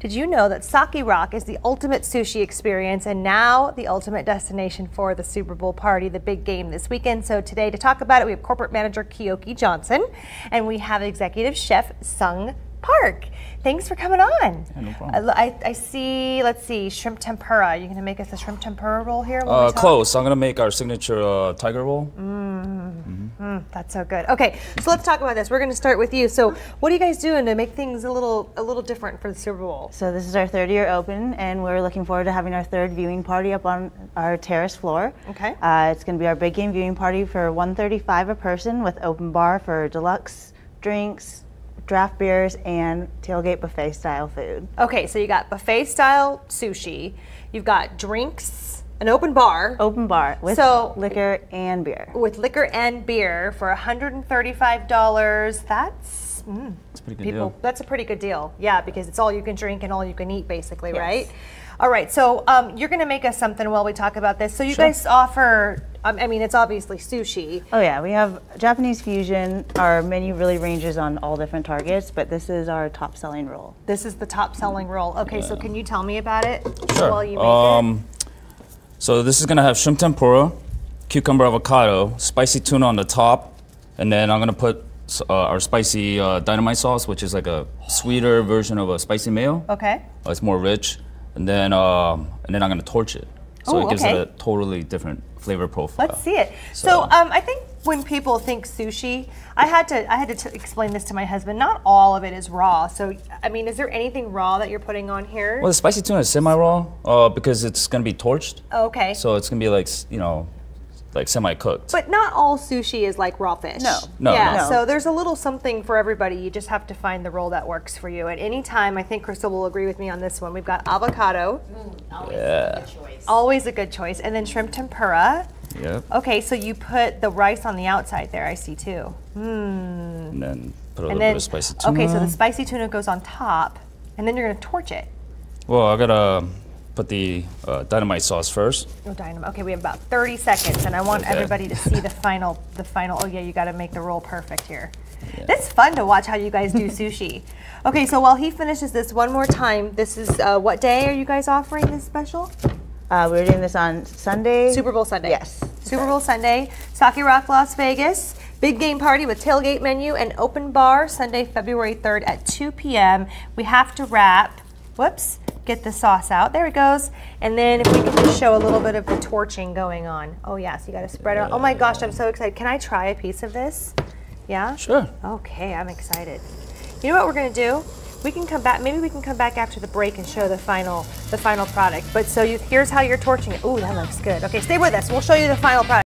Did you know that Sake Rok is the ultimate sushi experience and now the ultimate destination for the Super Bowl party, the big game this weekend? So today to talk about it, we have corporate manager Keoki Johnson and we have executive chef Sung Park. Thanks for coming on. Yeah, no problem. I, I, see, let's see, shrimp tempura. You're going to make us a shrimp tempura roll here? Uh, close. I'm gonna make our signature uh, tiger roll. Mm, that's so good. Okay, so let's talk about this. We're going to start with you. So, what are you guys doing to make things a little a little different for the Super Bowl? So this is our third year open, and we're looking forward to having our third viewing party up on our terrace floor. Okay. Uh, it's going to be our big game viewing party for 135 a person with open bar for deluxe drinks, draft beers, and tailgate buffet style food. Okay, so you got buffet style sushi, you've got drinks, an open bar Open bar with So- liquor and beer. with liquor and beer for $135. That's mm, It's a pretty good people. deal. That's a pretty good deal. Yeah, because it's all you can drink and all you can eat, basically, Yes. right? All right, so um, you're going to make us something while we talk about this. So you Sure. guys offer. Um, I mean, it's obviously sushi. Oh yeah, we have Japanese fusion. Our menu really ranges on all different targets, but this is our top selling roll. This is the top selling roll. Okay, so can you tell me about it Sure. while you make it? So this is gonna have shrimp tempura, cucumber avocado, spicy tuna on the top, and then I'm gonna put uh, our spicy uh, dynamite sauce, which is like a sweeter version of a spicy mayo. Okay. Uh, it's more rich, and then um, and then I'm gonna torch it, so Oh, it gives okay. it a totally different flavor profile. Let's see it. So, So- um, I think when people think sushi, I had to I had to t- explain this to my husband. Not all of it is raw. So, I mean, is there anything raw that you're putting on here? Well, the spicy tuna is semi-raw uh, because it's gonna be torched, okay. so it's gonna be like you know, like semi-cooked. but not all sushi is like raw fish. No. No, Yeah. no. So there's a little something for everybody. You just have to find the roll that works for you. At any time, I think Crystal will agree with me on this one. We've got avocado, yeah. always a good choice, and then shrimp tempura. Yep. Okay, so you put the rice on the outside there. I see too. Hmm. And then put a little And bit of spicy tuna. okay, so the spicy tuna goes on top, and then you're gonna torch it. Well, I gotta put the uh, dynamite sauce first. Oh, dynamite. Okay, we have about 30 seconds, and I want Okay. everybody to see the final. The final. Oh yeah, you got to make the roll perfect here. It's fun to watch how you guys do sushi. Okay, so while he finishes this one more time, this is uh, what day are you guys offering this special? Uh, we're doing this on Sunday. Super Bowl Sunday. Yes. Super Bowl Sunday, Sake Rok, Las Vegas. Big game party with tailgate menu and open bar Sunday, February 3rd at 2 p.m. We have to wrap. Whoops. Get the sauce out. There it goes. And then if we can just show a little bit of the torching going on. Oh, yes. You got to spread it out. Oh, my gosh. I'm so excited. Can I try a piece of this? Yeah? Sure. Okay, I'm excited. You know what we're gonna do? We can come back. Maybe we can come back after the break and show the final, the final product. But so you, here's how you're torching it. Ooh, that looks good. Okay, stay with us. We'll show you the final product.